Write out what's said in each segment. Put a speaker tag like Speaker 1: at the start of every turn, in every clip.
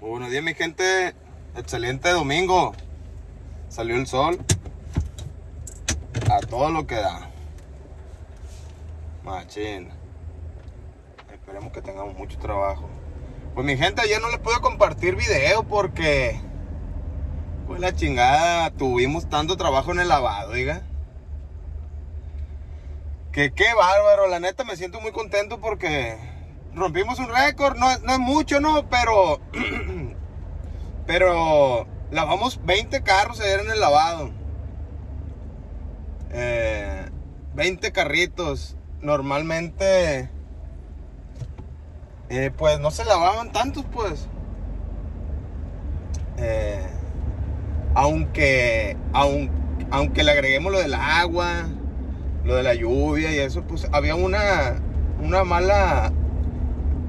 Speaker 1: Buenos días, mi gente. Excelente domingo. Salió el sol. A todo lo que da. Machín. Esperemos que tengamos mucho trabajo. Pues mi gente, ayer no les pude compartir video porque... Pues la chingada, tuvimos tanto trabajo en el lavado, diga. Que qué bárbaro, la neta me siento muy contento porque rompimos un récord, no, no es mucho, no, pero pero lavamos 20 carros ayer en el lavado. Eh, 20 carritos. Normalmente eh, pues no se lavaban tantos pues. Eh, aunque, aun- aunque le agreguemos lo del agua, lo de la lluvia y eso, pues había una, una mala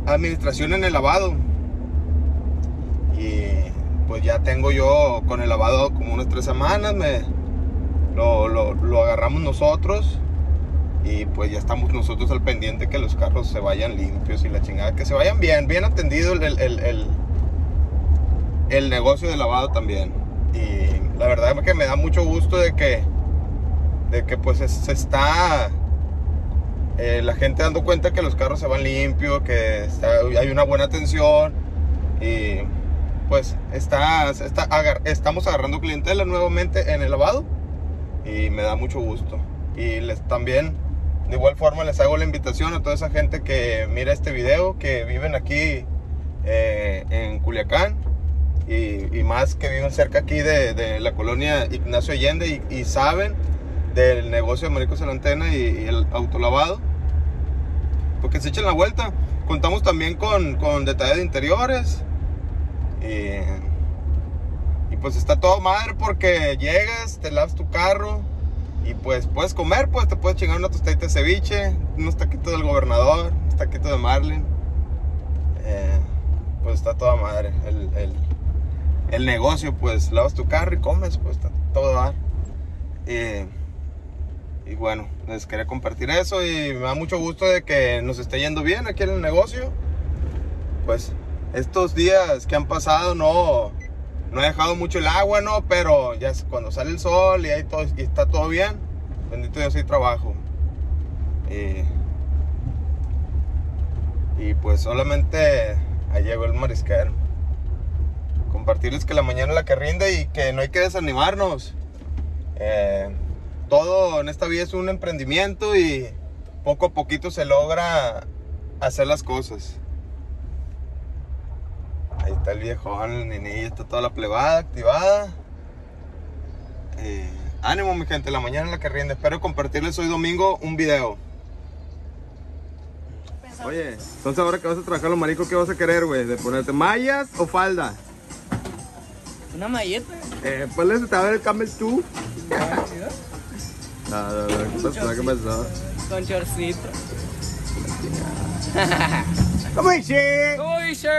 Speaker 1: administración en el lavado. Y pues ya tengo yo con el lavado como unas tres semanas, me, lo, lo- lo agarramos nosotros y pues ya estamos nosotros al pendiente que los carros se vayan limpios y la chingada, que se vayan bien, bien atendido el, el, el, el- negocio de lavado también. Y la verdad es que me da mucho gusto de que, de que pues es- se está eh, la gente dando cuenta que los carros se van limpios, que hay una buena atención y pues está, está agar- estamos agarrando clientela nuevamente en el lavado y me da mucho gusto. Y les también, de igual forma, les hago la invitación a toda esa gente que mira este video, que viven aquí eh, en Culiacán y, más que viven cerca aquí de, de la colonia Ignacio Allende y, y saben del negocio de Maricos en Antena y, y el autolavado, porque se echen la vuelta. Contamos también con, con detalle de interiores. Y, y pues está todo madre porque llegas, te lavas tu carro y pues puedes comer, pues te puedes chingar una tostadita de ceviche, unos taquitos del gobernador, unos taquitos de Marlin. Eh, pues está toda madre. El, el- el negocio, pues lavas tu carro y comes, pues está todo dar. Eh, y bueno, les quería compartir eso y me da mucho gusto de que nos esté yendo bien aquí en el negocio. Pues estos días que han pasado no, no ha dejado mucho el agua, ¿no? Pero ya cuando sale el sol y, ahí todo, y está todo bien, bendito Dios hay trabajo. Y, y pues solamente ahí llegó el marisquero. Compartirles que la mañana es la que rinde y que no hay que desanimarnos. Eh, todo en esta vida es un emprendimiento y poco a poquito se logra hacer las cosas. Ahí está el viejón, el niño, está toda la plebada activada. Eh, ánimo mi gente, la mañana es la que rinde. Espero compartirles hoy domingo un video. Oye, entonces ahora que vas a trabajar los maricos, ¿qué vas a querer, güey? ¿De ponerte mallas o falda?
Speaker 2: Una malleta.
Speaker 1: Eh, ponle te va a ver el Camel 2. No, no, ¿qué pasó? ¿Qué pasó?
Speaker 2: Con chorcito.
Speaker 1: ¿Cómo dice?
Speaker 2: ¡Uy, sir!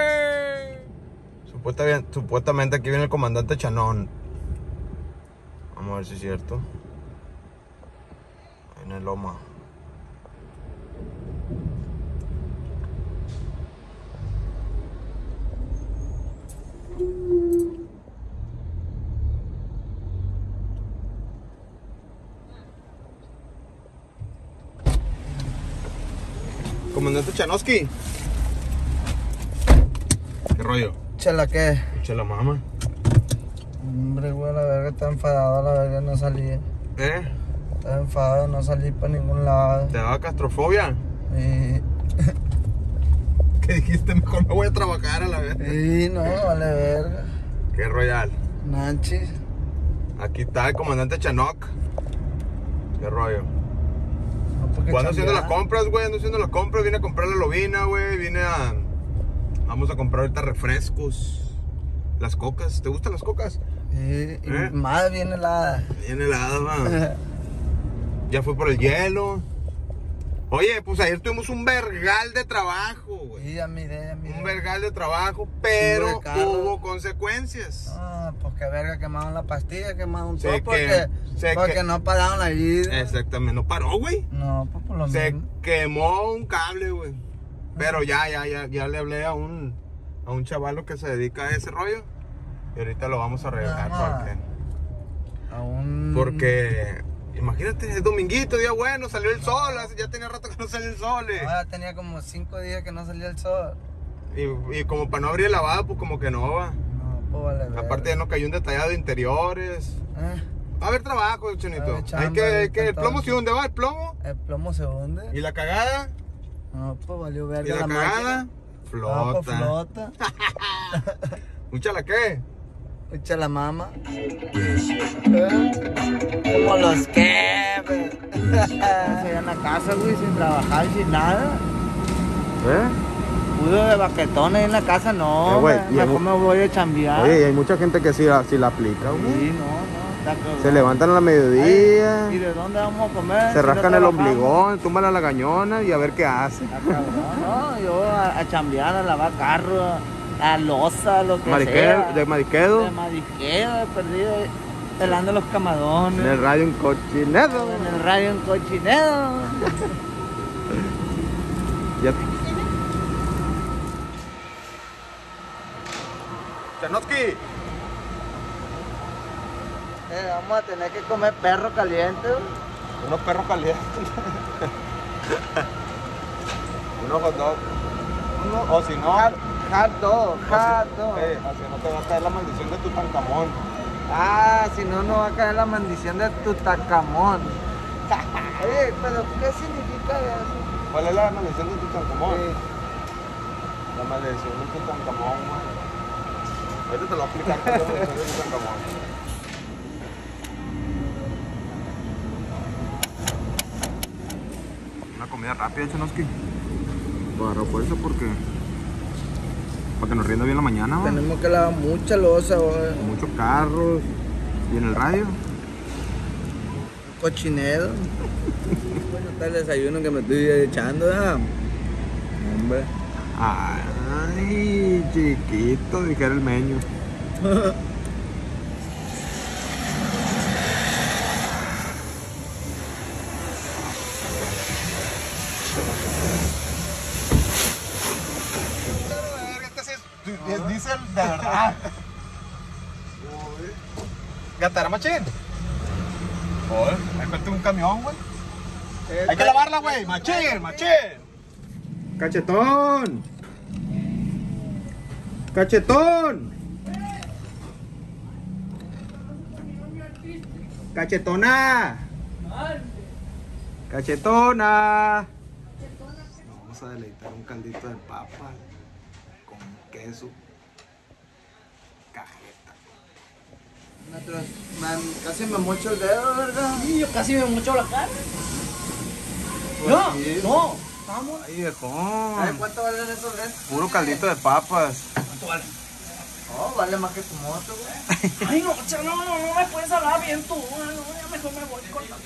Speaker 1: Supuestamente, supuestamente aquí viene el comandante Chanón. Vamos a ver si es cierto. En el Loma. Comandante Chanoski. ¿Qué rollo?
Speaker 3: Chela, ¿qué?
Speaker 1: Escucha la mamá.
Speaker 3: Hombre, güey, la verga está enfadado, la verga no salí.
Speaker 1: ¿Eh?
Speaker 3: Está enfadado, no salí para ningún lado.
Speaker 1: ¿Te daba castrofobia?
Speaker 3: Y,
Speaker 1: ¿Qué dijiste? Mejor me voy a trabajar a la vez.
Speaker 3: y no, vale verga.
Speaker 1: Qué royal.
Speaker 3: Nanchis.
Speaker 1: Aquí está el comandante Chanok. Qué rollo. Cuando haciendo las compras, güey, ando haciendo las compras, vine a comprar la lobina, güey, vine a... Vamos a comprar ahorita refrescos. Las cocas, ¿te gustan las cocas?
Speaker 3: Y
Speaker 1: ¿Eh?
Speaker 3: más bien helada.
Speaker 1: Bien helada, va. Ya fue por el hielo. Oye, pues ayer tuvimos un vergal de trabajo, güey.
Speaker 3: Y a mi idea, a mi
Speaker 1: Un vergal de trabajo, pero
Speaker 3: de
Speaker 1: hubo consecuencias.
Speaker 3: Ah, pues que verga, quemaron la pastilla, quemaron
Speaker 1: Sé
Speaker 3: todo
Speaker 1: que-
Speaker 3: porque,
Speaker 1: sé
Speaker 3: porque
Speaker 1: que-
Speaker 3: no pararon ahí.
Speaker 1: Exactamente, no paró, güey.
Speaker 3: No, pues por lo
Speaker 1: Se
Speaker 3: mismo.
Speaker 1: quemó un cable, güey. Pero ya, ya, ya, ya le hablé a un, a un chavalo que se dedica a ese rollo. Y ahorita lo vamos a regalar
Speaker 3: Ajá.
Speaker 1: porque,
Speaker 3: A un...
Speaker 1: porque imagínate, es dominguito, día bueno, salió el sol, ya tenía rato que no sale el sol. eh.
Speaker 3: Ah, tenía como cinco días que no salía el sol.
Speaker 1: Y, y como para no abrir el lavado, pues como que no va.
Speaker 3: No, pues vale.
Speaker 1: Aparte ya no cayó un detallado de interiores.
Speaker 3: Eh,
Speaker 1: Va a haber trabajo, chinito. Hay
Speaker 3: chamba,
Speaker 1: que,
Speaker 3: ahorita
Speaker 1: que el plomo. ¿sí dónde va el plomo?
Speaker 3: el plomo se hunde.
Speaker 1: ¿Y la cagada?
Speaker 3: No, pues valió
Speaker 1: ¿Y
Speaker 3: verga
Speaker 1: la
Speaker 3: la
Speaker 1: cagada?
Speaker 3: máquina. Ah,
Speaker 1: Flota.
Speaker 3: pues flota.
Speaker 1: ¿Un chalaqué?
Speaker 3: Echa la mama. Como los que, güey. allá en la casa, güey, sin trabajar, sin nada.
Speaker 1: ¿Eh?
Speaker 3: Pudo de baquetón ahí en la casa, no,
Speaker 1: Eh, güey, el-
Speaker 3: me voy a chambear.
Speaker 1: Oye, y hay mucha gente que sí, la- sí la aplica, güey.
Speaker 3: Sí, no, no. Está.
Speaker 1: Se levantan a la
Speaker 3: Ay, ¿Y
Speaker 1: mediodía,
Speaker 3: de dónde vamos a comer?
Speaker 1: se
Speaker 3: si no
Speaker 1: rascan el ombligón, tumban a la gañona y a ver qué hace.
Speaker 3: Está cabrón, no, yo a, a chambear, a lavar carro, a loza, lo que
Speaker 1: Mariquedo,
Speaker 3: sea.
Speaker 1: de mariquedo,
Speaker 3: De mariquero, de perdido, pelando los camadones.
Speaker 1: en el radio un cochinedo.
Speaker 3: En el radio en cochinero.
Speaker 1: Ya. Chanotsky,
Speaker 3: Eh, vamos a tener que comer perro caliente. güey.
Speaker 1: unos perros calientes. unos hot dogs. Uno- o si no,
Speaker 3: Hot hot dog,
Speaker 1: o si-
Speaker 3: hot dog.
Speaker 1: eh, o si no te va a caer la maldición de Tutankamón.
Speaker 3: Ah, si no, no va a caer la maldición de Tutacamón. Oye, pero ¿qué significa eso?
Speaker 1: ¿Cuál es la maldición de Tutankamón?
Speaker 3: Sí.
Speaker 1: La maldición de Tutankamón, güey. Ahorita te lo voy a explicar qué es la maldición de Tutankamón. Una comida rápida, Chanoski. Para fuerza porque. Para que nos rinda bien la mañana.
Speaker 3: Tenemos que lavar mucha losa.
Speaker 1: Muchos carros. Y en el radio.
Speaker 3: Cochinero. bueno, está el desayuno que me estoy echando, ¿verdad? Hombre.
Speaker 1: Ay, chiquito, dijera el meño. Este es diésel de verdad. ¿Gatará machín? Joder, me cuenta un camión, güey. Hay que lavarla, güey. Machín, machín. Cachetón. Cachetón. Cachetona. Cachetona. Vamos a deleitar un caldito de papa con queso.
Speaker 3: Man, casi me mocho el dedo, ¿verdad?
Speaker 2: Y yo casi me mocho la cara.
Speaker 3: Pues
Speaker 2: No,
Speaker 3: sí.
Speaker 2: no. Vamos.
Speaker 1: Ay, viejón.
Speaker 3: ¿Sabes cuánto valen esos lentes?
Speaker 1: Puro caldito de papas.
Speaker 2: ¿Cuánto vale?
Speaker 3: Oh, vale más que tu moto, güey.
Speaker 2: Ay, no, cha, no, no, no me puedes hablar bien tú. No, ya mejor me voy con
Speaker 3: ya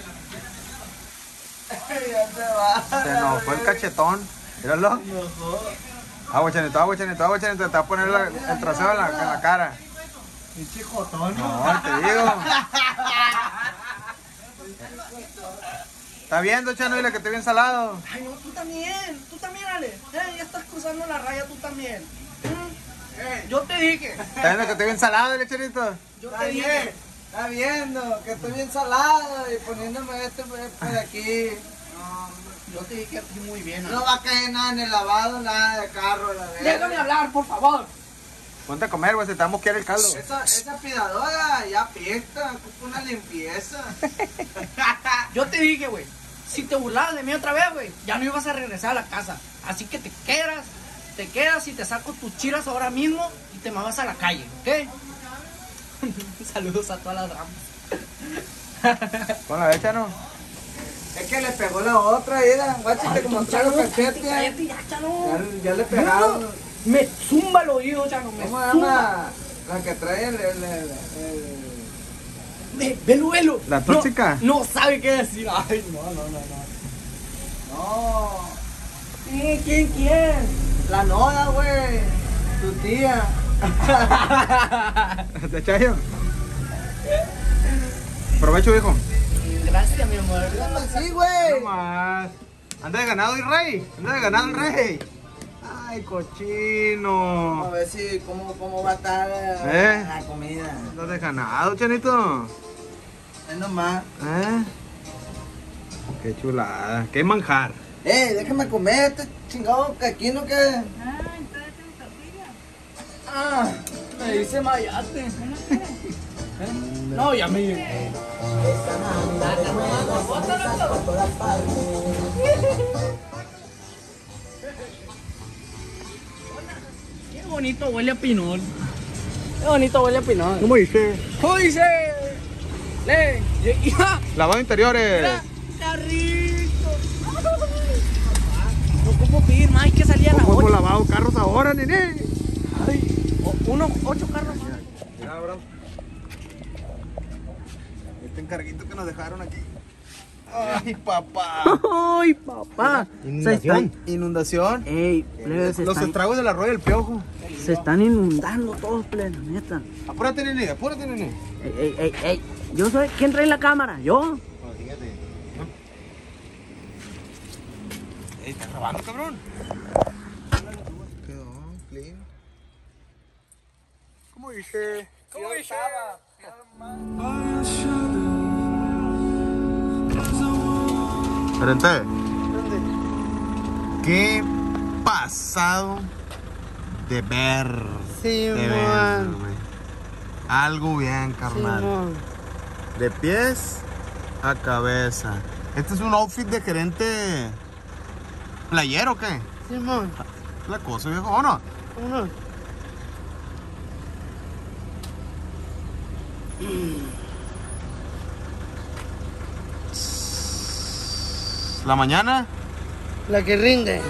Speaker 3: se va.
Speaker 1: Se nos fue el cachetón. Míralo. Agua, chanito, agua, chanito, agua, chanito. Te va a poner la- el trasero en la, en la cara.
Speaker 3: Pinche jotón.
Speaker 1: No, te digo. ¿Está viendo, Chano? Dile que estoy bien salado.
Speaker 2: Ay, no, tú también, tú también, Ale. Eh, ya estás cruzando la raya, tú también. Mm. Eh, yo te dije,
Speaker 1: ¿Está viendo que estoy bien salado, dile, Chanito?
Speaker 2: yo
Speaker 3: Está
Speaker 2: te
Speaker 3: bien.
Speaker 2: dije.
Speaker 3: Está viendo que estoy bien salado y poniéndome este por por aquí.
Speaker 2: Yo te dije a ti muy bien.
Speaker 3: No va a caer nada en el lavado, nada de carro, la verdad.
Speaker 2: Déjame hablar, por favor.
Speaker 1: Ponte a comer, güey, se te va a mosquear el caldo.
Speaker 3: Esa, esa aspiradora ya apesta, ocupa una limpieza.
Speaker 2: Yo te dije, güey, si te burlabas de mí otra vez, güey, ya no ibas a regresar a la casa. Así que te quedas, te quedas y te saco tus chiras ahora mismo y te me vas a la calle, ¿ok? Saludos a todas las damas.
Speaker 1: Con la de Chano.
Speaker 3: Es que le pegó la otra, mira, guáchate como chalo cachete.
Speaker 2: ya, Chano.
Speaker 3: Ya, ya le
Speaker 2: No,
Speaker 3: pegaron.
Speaker 2: No, Me zumba el oído, Chano, me
Speaker 3: ¿Cómo
Speaker 2: zumba.
Speaker 3: llama? La que trae el... el, el, el-
Speaker 2: Ve, velo, velo.
Speaker 1: ¿La
Speaker 2: No,
Speaker 1: tóxica?
Speaker 2: No, sabe qué decir. Ay, no, no, no, no.
Speaker 3: No,
Speaker 2: Eh, ¿Quién, quién?
Speaker 3: la noda, güey. Tu tía.
Speaker 1: ¿Te chayo? Provecho, viejo.
Speaker 2: Gracias, mi amor.
Speaker 3: Sí, güey.
Speaker 1: No más. Anda de ganado y rey. Anda de ganado el rey. Ay,
Speaker 3: Vamos a
Speaker 1: cochino.
Speaker 3: ver si, cómo, cómo va a estar eh,
Speaker 1: ¿Eh?
Speaker 3: la comida.
Speaker 1: No deja nada, chanito.
Speaker 3: Es nomás.
Speaker 1: ¿Eh? Qué chulada. Qué manjar.
Speaker 3: Eh, déjame comer este chingado caquino que. Ah,
Speaker 2: Me dice mayate. No, ya me llegó. Qué bonito huele a pinol. Qué bonito huele a pinol.
Speaker 1: ¿Cómo dice?
Speaker 2: ¿Cómo dice? Le,
Speaker 1: Lavado interiores.
Speaker 2: mira, carrito. No ocupo pedir más, hay que salir a la
Speaker 1: ¿Cómo lavado carros ahora, nene?
Speaker 2: Ay, o- uno, ocho carros más.
Speaker 1: Mira, bro. Este encarguito que nos dejaron aquí. Ay, papá.
Speaker 2: Ay, papá. Están,
Speaker 1: Inundación.
Speaker 2: ey, plebe, se,
Speaker 1: Los
Speaker 2: están,
Speaker 1: estragos del arroyo del piojo.
Speaker 2: se están inundando todos, plebe, neta.
Speaker 1: Apúrate, nene, apúrate, nene.
Speaker 2: Ey, ey, ey, ey. Yo soy, ¿quién trae la cámara? ¿Yo?
Speaker 1: fíjate. Ey, ¿estás grabando, cabrón? Quedó clean. ¿Cómo dice?
Speaker 2: ¿Cómo dice?
Speaker 1: Frente. Qué pasado de ver.
Speaker 3: Sí,
Speaker 1: de ver. Algo bien, carnal. De pies a cabeza. Este es un outfit de gerente playero, o ¿qué?
Speaker 3: Simón,
Speaker 1: La cosa, viejo, ¿o no?
Speaker 3: uno.
Speaker 1: La mañana
Speaker 3: La que rinde.